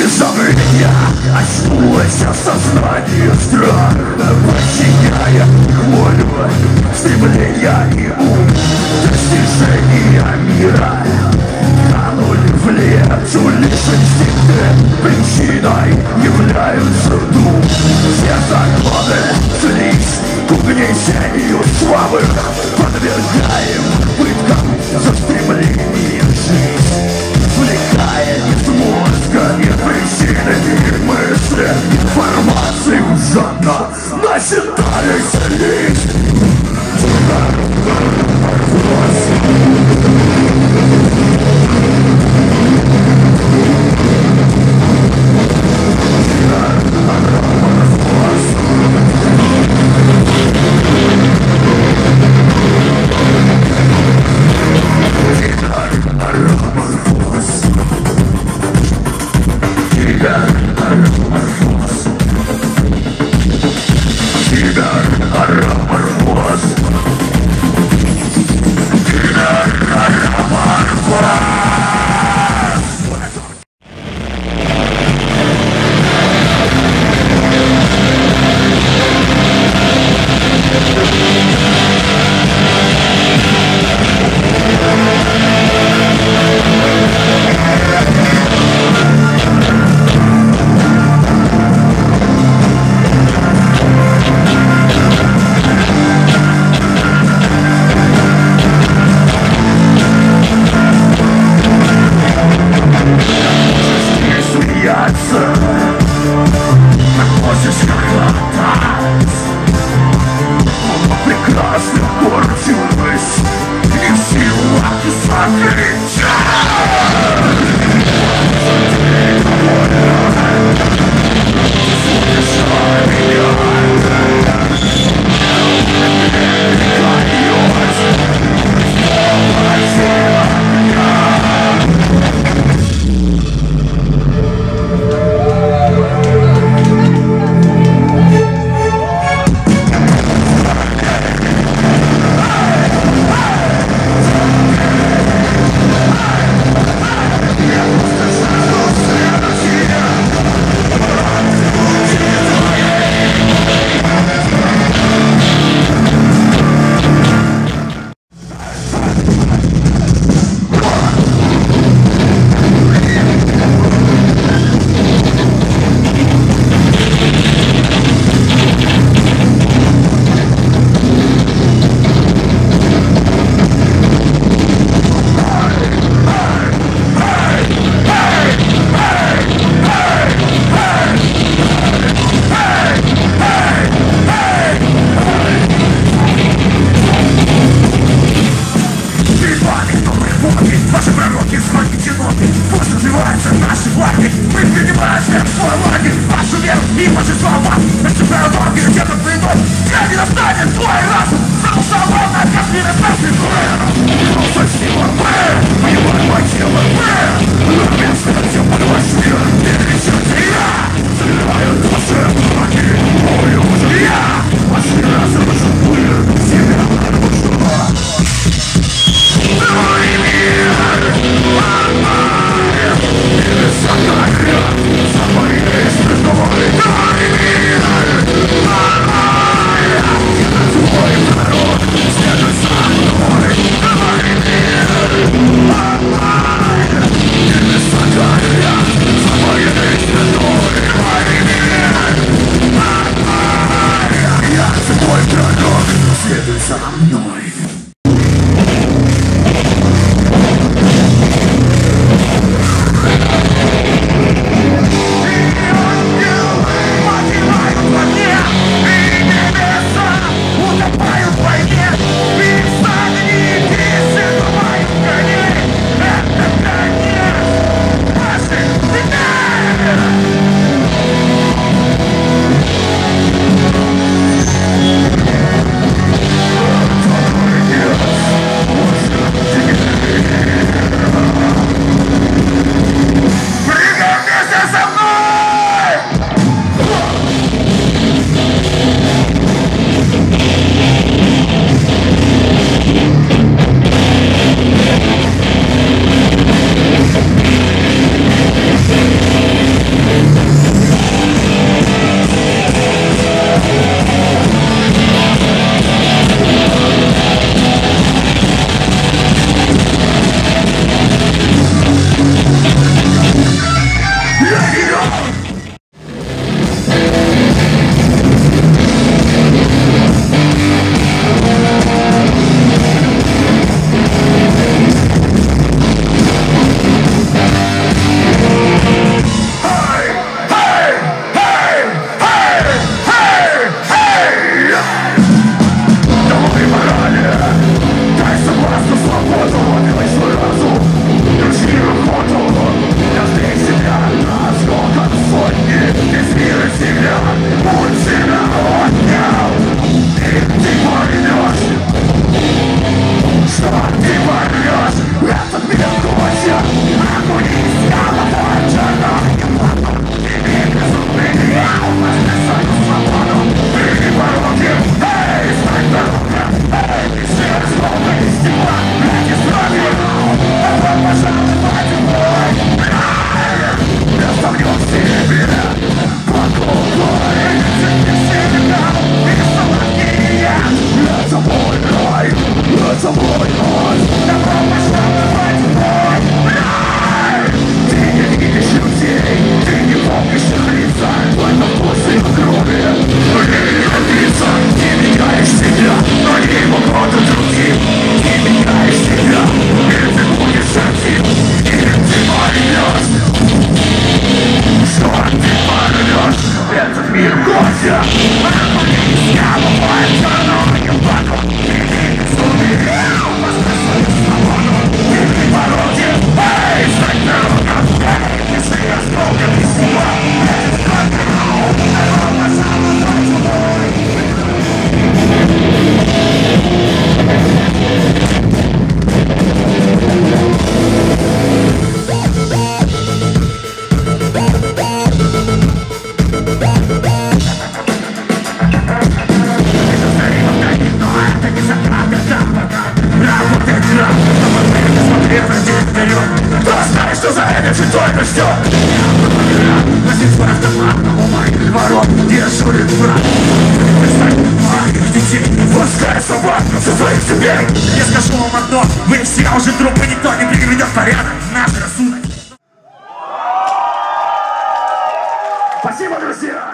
меня Очнулось осознание страха Подчиняя волю Стремления и ум. Достижения мира. Канули в лету Лишь инстинкты Причиной являются дум Все законы слизь К угнетению слабых. Подвергаем пыткам За стремление жизнь Yeah! Ебаные добрые боги, ваши пророки, знаки чиноты Пусть развиваются наши флаги Мы принимаем всех свой лагерь Вашу веру и ваши слова Наши пророки где-то придут. Где не настанет. Твой раз Самосвободно, как мир страшный Пускай собак со своих себе Я скажу вам одно, вы все уже трупы Никто не приведет в порядок. Наш рассудок. Спасибо, друзья!